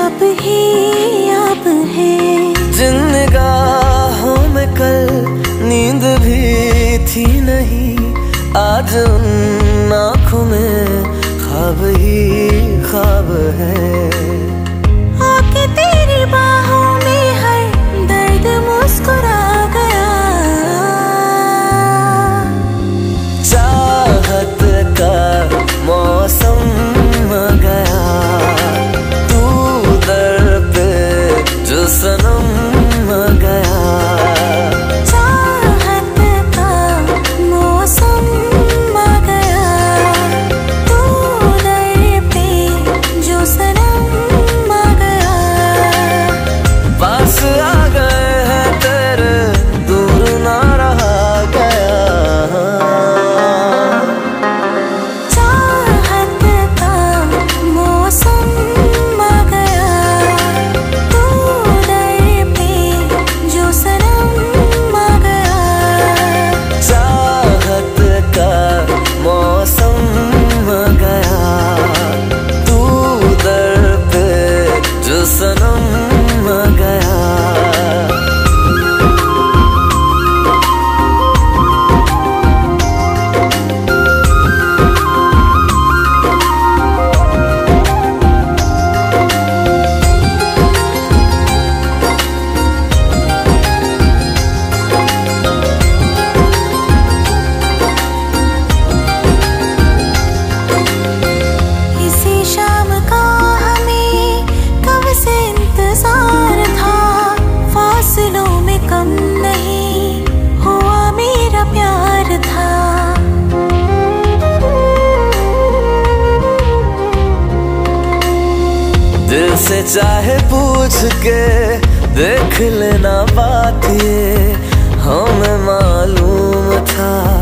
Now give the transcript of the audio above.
आप ही आप हैं। जिन निगाहों में कल नींद भी थी नहीं, आज उन आँखों में ख्वाब ही ख्वाब है। से चाहे पूछ के देख लेना बात ये हाँ, हमें मालूम था।